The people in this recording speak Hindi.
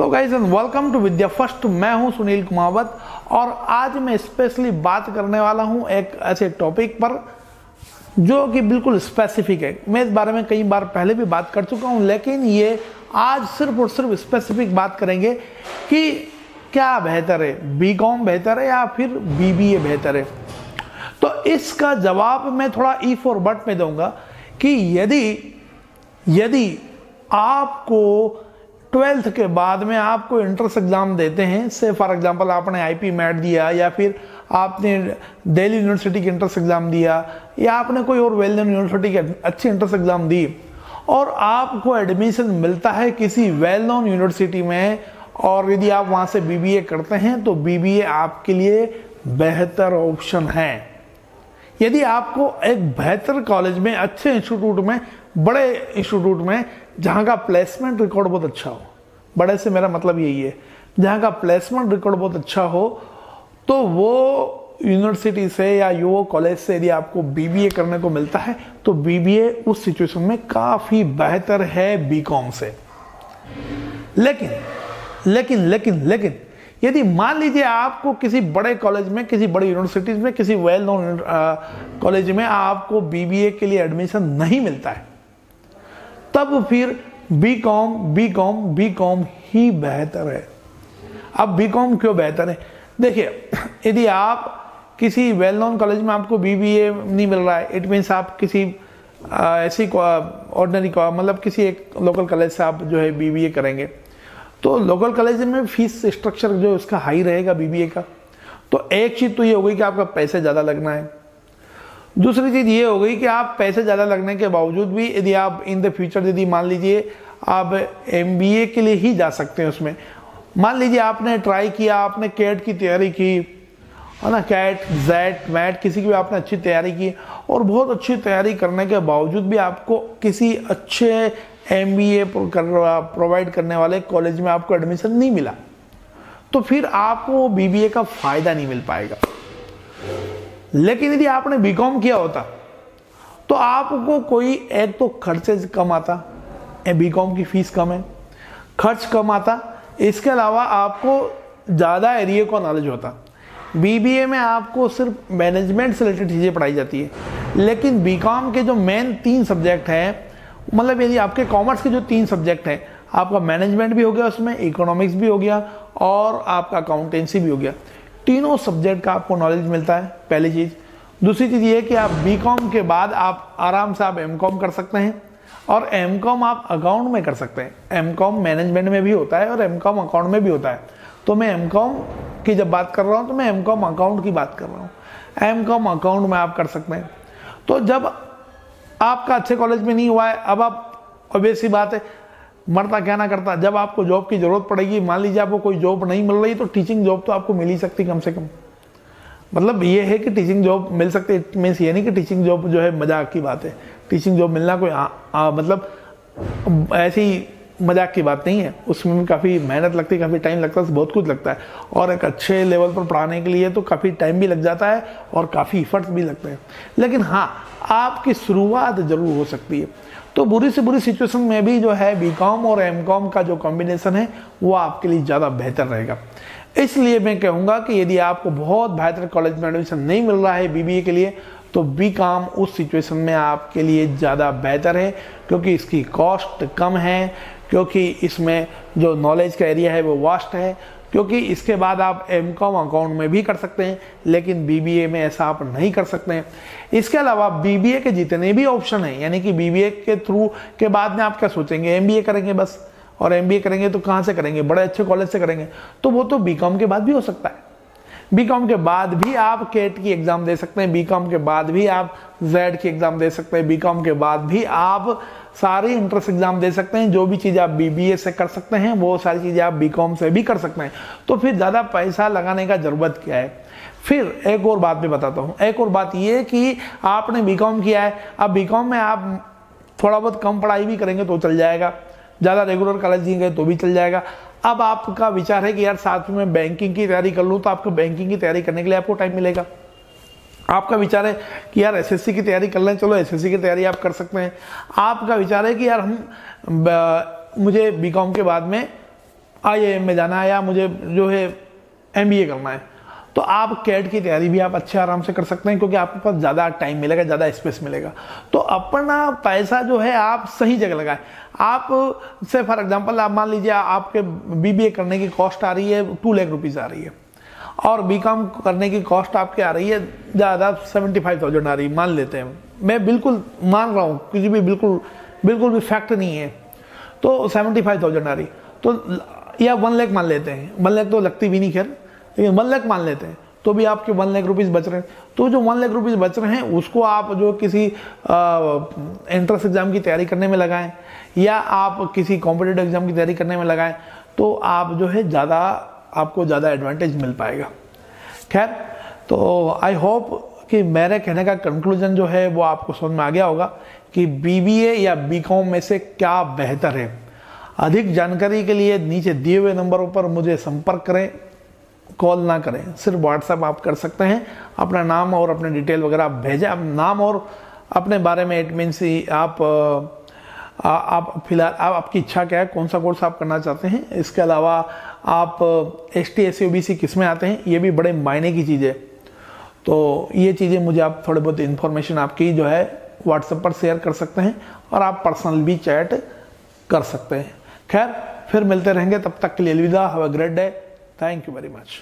Hello guys and welcome to Vidya first मैं हूँ सुनील कुमावत और आज मैं स्पेशली बात करने वाला हूँ एक ऐसे टॉपिक पर जो कि बिल्कुल स्पेसिफिक है। मैं इस बारे में कई बार पहले भी बात कर चुका हूँ, लेकिन ये आज सिर्फ़ और सिर्फ़ स्पेसिफिक बात करेंगे कि क्या बेहतर है? बी कॉम बेहतर है या फिर बी बी ए बेहतर है? तो इसका जवाब मैं थोड़ा ई और बट में दूँगा कि यदि यदि आपको ट्वेल्थ के बाद में आपको इंट्रेंस एग्ज़ाम देते हैं। से फॉर एग्जांपल आपने आईपी मैट दिया या फिर आपने दिल्ली यूनिवर्सिटी की इंट्रेंस एग्ज़ाम दिया या आपने कोई और वेल नोन यूनिवर्सिटी की अच्छी इंट्रेंस एग्ज़ाम दी और आपको एडमिशन मिलता है किसी वेल नोन यूनिवर्सिटी में और यदि आप वहाँ से बीबीए करते हैं तो बीबीए आपके लिए बेहतर ऑप्शन है। यदि आपको एक बेहतर कॉलेज में, अच्छे इंस्टीट्यूट में बड़े इंस्टीट्यूट में जहाँ का प्लेसमेंट रिकॉर्ड बहुत अच्छा हो। बड़े से मेरा मतलब यही है। जहाँ का प्लेसमेंट रिकॉर्ड बहुत अच्छा हो तो वो यूनिवर्सिटी से या युवा कॉलेज से यदि आपको बीबीए करने को मिलता है तो बीबीए उस सिचुएशन में काफ़ी बेहतर है बीकॉम से। लेकिन लेकिन लेकिन लेकिन, यदि मान लीजिए आपको किसी बड़े कॉलेज में, किसी बड़ी यूनिवर्सिटीज में, किसी वेल नोन कॉलेज में आपको बीबीए के लिए एडमिशन नहीं मिलता है तब फिर B com B com B com ही बेहतर है। अब बी कॉम क्यों बेहतर है? देखिए, यदि आप किसी वेल नोन कॉलेज में आपको बी बी ए नहीं मिल रहा है इट मीन्स आप किसी ऐसी ऑर्डनरी मतलब किसी एक लोकल कॉलेज से आप जो है बी बी ए करेंगे तो लोकल कॉलेज में फ़ीस स्ट्रक्चर जो है उसका हाई रहेगा बी बी ए का। तो एक चीज़ तो ये हो गई कि आपका पैसे ज़्यादा लगना है। दूसरी चीज़ ये हो गई कि आप पैसे ज़्यादा लगने के बावजूद भी यदि आप इन द फ्यूचर यदि मान लीजिए आप एमबीए के लिए ही जा सकते हैं उसमें। मान लीजिए आपने ट्राई किया, आपने कैट की तैयारी की, है ना? कैट जैट मैट किसी की भी आपने अच्छी तैयारी की और बहुत अच्छी तैयारी करने के बावजूद भी आपको किसी अच्छे एम बी ए प्रोवाइड करने वाले कॉलेज में आपको एडमिशन नहीं मिला। तो फिर आपको बीबीए का फ़ायदा नहीं मिल पाएगा। लेकिन यदि आपने बीकॉम किया होता तो आपको कोई एक तो खर्चे कम आता बीकॉम की फ़ीस कम है, खर्च कम आता, इसके अलावा आपको ज़्यादा एरिया का नॉलेज होता। बीबीए में आपको सिर्फ़ मैनेजमेंट से रिलेटेड चीज़ें पढ़ाई जाती है, लेकिन बीकॉम के जो मेन तीन सब्जेक्ट हैं मतलब यदि आपके कॉमर्स के जो तीन सब्जेक्ट हैं, आपका मैनेजमेंट भी हो गया उसमें इकोनॉमिक्स भी हो गया, और आपका अकाउंटेंसी भी हो गया। तीनों सब्जेक्ट का आपको नॉलेज मिलता है, पहली चीज़। दूसरी चीज़ ये कि आप बी के बाद आप आराम से आप एम कर सकते हैं और एम आप अकाउंट में कर सकते हैं। एम मैनेजमेंट में भी होता है और एम अकाउंट में भी होता है। तो मैं एम की जब बात कर रहा हूँ तो मैं एम अकाउंट की बात कर रहा हूँ। एम अकाउंट में आप कर सकते हैं। तो जब आपका अच्छे कॉलेज में नहीं हुआ है, अब आप ऑब्वियस बात है मरता क्या ना करता। जब आपको जॉब की ज़रूरत पड़ेगी मान लीजिए आपको कोई जॉब नहीं मिल रही तो टीचिंग जॉब तो आपको मिल ही सकती कम से कम। मतलब ये है कि टीचिंग जॉब मिल सकती है मीन्स ये नहीं कि टीचिंग जॉब जो है मज़ाक की बात है। टीचिंग जॉब मिलना कोई आ, आ, मतलब ऐसी मज़ाक की बात नहीं है। उसमें भी काफ़ी मेहनत लगती है काफ़ी टाइम लगता है बहुत कुछ लगता है। और एक अच्छे लेवल पर पढ़ाने के लिए तो काफ़ी टाइम भी लग जाता है और काफ़ी इफर्ट्स भी लगते हैं। लेकिन हाँ आपकी शुरुआत ज़रूर हो सकती है। तो बुरी से बुरी सिचुएशन में भी जो है बी कॉम और एम कॉम का जो कॉम्बिनेशन है, वो आपके लिए ज़्यादा बेहतर रहेगा। इसलिए मैं कहूँगा कि यदि आपको बहुत बेहतर कॉलेज में एडमिशन नहीं मिल रहा है बीबीए के लिए तो बी काम उस सिचुएशन में आपके लिए ज़्यादा बेहतर है, क्योंकि इसकी कॉस्ट कम है, क्योंकि इसमें जो नॉलेज का एरिया है वो वास्ट है। क्योंकि इसके बाद आप एम कॉम अकाउंट में भी कर सकते हैं, लेकिन बीबीए में ऐसा आप नहीं कर सकते हैं। इसके अलावा बीबीए के जितने भी ऑप्शन हैं, यानी कि बीबीए के थ्रू के बाद में आप क्या सोचेंगे? एमबीए करेंगे बस। और एमबीए करेंगे तो कहाँ से करेंगे? बड़े अच्छे कॉलेज से करेंगे। तो वो तो बी के बाद भी हो सकता है। बी के बाद भी आप केट की एग्ज़ाम दे सकते हैं। बी के बाद भी आप जेड की एग्ज़ाम दे सकते हैं। बी के बाद भी आप सारी इंट्रेंस एग्ज़ाम दे सकते हैं, जो भी चीज़ आप बीबीए से कर सकते हैं, वो सारी चीज़ें आप बीकॉम से भी कर सकते हैं। तो फिर ज़्यादा पैसा लगाने का ज़रूरत क्या है? फिर एक और बात भी बताता हूँ। एक और बात ये कि आपने बीकॉम किया है, अब बीकॉम में आप थोड़ा बहुत कम पढ़ाई भी करेंगे तो चल जाएगा। ज़्यादा रेगुलर कॉलेज नहीं गए तो भी चल जाएगा। अब आपका विचार है कि यार साथ में बैंकिंग की तैयारी कर लूँ तो आपको बैंकिंग की तैयारी करने के लिए आपको टाइम मिलेगा। आपका विचार है कि यार एसएससी की तैयारी कर लें, चलो एसएससी की तैयारी आप कर सकते हैं। आपका विचार है कि यार हम मुझे बीकॉम के बाद में आई में जाना है या मुझे जो है एमबीए करना है। तो आप कैट की तैयारी भी आप अच्छे आराम से कर सकते हैं, क्योंकि आपके पास ज़्यादा टाइम मिलेगा, ज़्यादा स्पेस मिलेगा। तो अपना पैसा जो है आप सही जगह लगाए। आप, से फॉर एग्जांपल आप मान लीजिए आपके बीबीए करने की कॉस्ट आ रही है टू लाख रुपीज़ आ रही है। और बी कॉम करने की कॉस्ट आपकी आ रही है, ज़्यादा सेवेंटी फाइव थाउज़ेंड आ रही है, मान लेते हैं। मैं बिल्कुल मान रहा हूँ, किसी भी बिल्कुल बिल्कुल भी फैक्ट नहीं है। तो सेवेंटी फाइव थाउज़ेंड आ रही। तो या वन लाख मान लेते हैं। वन लाख तो लगती भी नहीं, खैर। लेकिन वन लाख मान लेते हैं। तो भी आपके वन लाख रुपीज़ बच रहे हैं। तो जो वन लाख रुपीज़ बच रहे हैं, उसको आप जो किसी एंट्रेंस एग्ज़ाम की तैयारी करने में लगाएँ, या आप किसी कॉम्पिटेटिव एग्ज़ाम की तैयारी करने में लगाएँ तो आप जो है ज़्यादा आपको ज़्यादा एडवांटेज मिल पाएगा। खैर तो आई होप कि मेरे कहने का कंक्लूजन जो है वो आपको समझ में आ गया होगा कि बीबीए या बीकॉम में से क्या बेहतर है। अधिक जानकारी के लिए नीचे दिए हुए नंबरों पर मुझे संपर्क करें कॉल ना करें। सिर्फ़ व्हाट्सएप आप कर सकते हैं। अपना नाम और अपने डिटेल वगैरह आप भेजें। आप नाम और अपने बारे में इट मीन्स आप आ, आप फ़िलहाल आप आपकी इच्छा क्या है कौन सा कोर्स आप करना चाहते हैं इसके अलावा आप S T S C B किसमें आते हैं, ये भी बड़े मायने की चीज़ है। तो ये चीज़ें मुझे आप थोड़े बहुत इन्फॉर्मेशन आपकी जो है व्हाट्सएप पर शेयर कर सकते हैं और आप पर्सनल भी चैट कर सकते हैं। खैर, फिर मिलते रहेंगे, तब तक के लिए अलविदा have a great day thank you very much